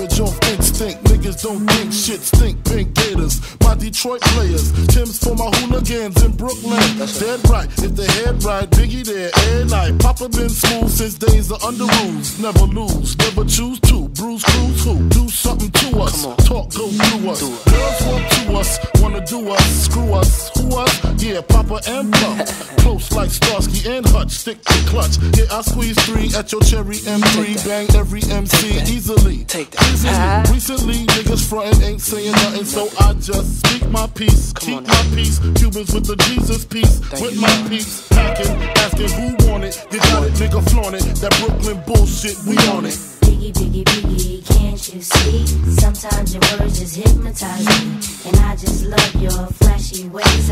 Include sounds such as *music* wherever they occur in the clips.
marriage off instinct. Niggas don't think shit stink. Pink Gators, my Detroit players. Tim's for my hooligans in Brooklyn. Dead right, if the head right, Biggie there, air night. Papa been smooth since days of under rules. Never lose, never choose to. Bruise, Cruz, who? Do something to us. Talk, go through us. Girls want to us, wanna do us, screw us. Yeah, Papa and Pup. *laughs* Close like Starsky and Hutch, stick to clutch. Yeah, I squeeze three at your cherry M3. Bang every MC easily. Take that. Easily. Ah. Recently, niggas frontin' ain't saying nothing, so I just speak my peace, keep my peace. Cubans with the Jesus peace, Thank with you, my peace, packing, asking who want it. You got it, nigga, flaunt it. That Brooklyn bullshit, we on it. Biggie, biggie, biggie, can't you see? Sometimes your words just hypnotize me. And I just love your flashy ways.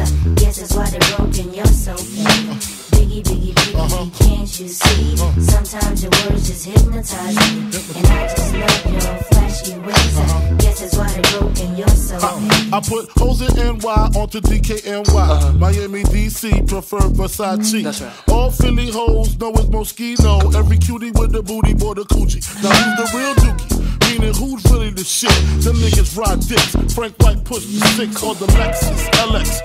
I guess that's why they're broken, you're so fake. Biggie, biggie, uh-huh. biggie, can't you see? Uh-huh. Sometimes your words just hypnotize me. And I just love your flashy ways. I guess that's why they're broken, you're so fake. I put hoes in NY onto DKNY. Uh-huh. Miami, DC, prefer Versace. Mm-hmm. That's right. All Philly hoes know it's Moschino. Every cutie with the booty, boy, the coochie. Now who's the real dookie? Meaning who's really the shit? Them niggas ride dicks. Frank White push the six or the Lexus LX,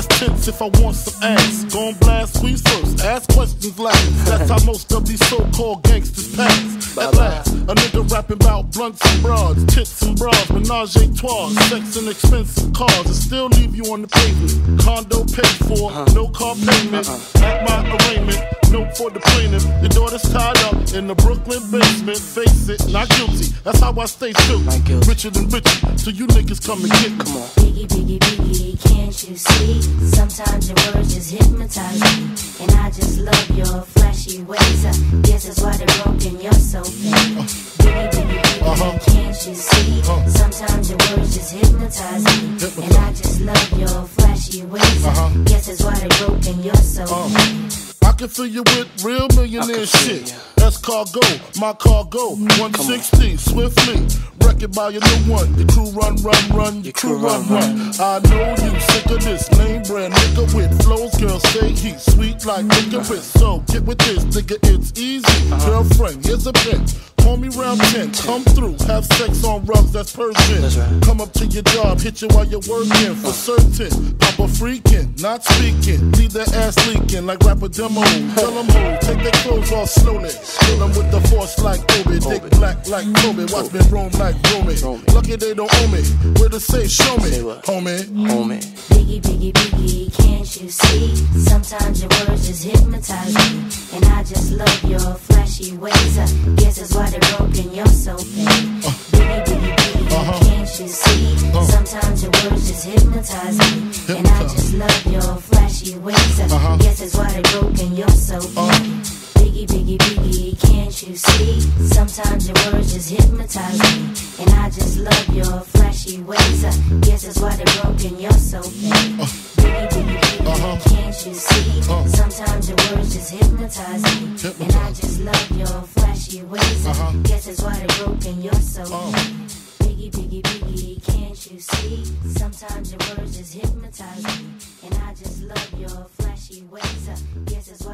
Bulletproof glass if I want some ass. Gon' blast squeeze first, ask questions last. That's how most of these so-called gangsters pass. At last, a nigga rapping about blunts and broads, tits and bras, menage a trois, sex and expensive cars, and still leave you on the pavement. Condo paid for, uh-huh. no car payment. Uh-huh. At my arraignment, note for the plaintiff. Your daughter's tied up in the Brooklyn basement. Face it, not guilty. That's how I stay true. Not guilty. Richer than richer, so you niggas come and get me. Come on. Biggie, biggie, biggie, can't you see? Sometimes your words just hypnotize me. And I just love your flashy ways. I guess that's why they're broken, you're so fake. Biggie, baby, biggie, uh-huh. can't you see? Uh-huh. Sometimes your words just hypnotize me. And I just love your flashy ways. I uh-huh. guess that's why they're broken, you're so fake. I can fill you with real millionaire I can feel shit. ya. That's cargo, my cargo, 160, swiftly. Wreck it by your new one. Your crew run, run, run, your crew run, run. I know you sick of this lame brand nigga with flows. Girl, say he sweet like licorice. So get with this, nigga, it's easy. Uh-huh. Girlfriend, here's a pin. Call me round 10, come through, have sex on rugs, that's Persian. That's right. Come up to your job, hit you while you're working for certain. Papa freaking, not speaking. Leave their ass leaking like rapper demo. Tell them who, take their slowly. Kill them with the force like Obi. Dick black like Kobe. Watch me roam like Romy. Romy. Lucky they don't owe me. Where to say, show me, Say what? homie. Homie. Biggie, biggie, biggie, can't you see? Sometimes your words just hypnotize me. And I just love your flashy ways. I guess that's why they're broken, you're so fake. Biggie, biggie, biggie, uh-huh. can't you see? Uh-huh. Sometimes your words just hypnotize me. And I just love your flashy ways. I uh-huh. guess that's why they're broken, you're so fake. Biggie, biggie, biggie, can't you see? Sometimes your words just hypnotize me. And I just love your flashy ways. I guess that's why they're broken, you're so fake. Biggie, biggie, biggie, can't you see? Sometimes your words just hypnotize me. And I just love your flashy ways. I guess that's why they're broken, you're so fake. Biggie, biggie, biggie, can't you see? Sometimes your words just hypnotize me. And I just love your flashy ways. I guess that's why.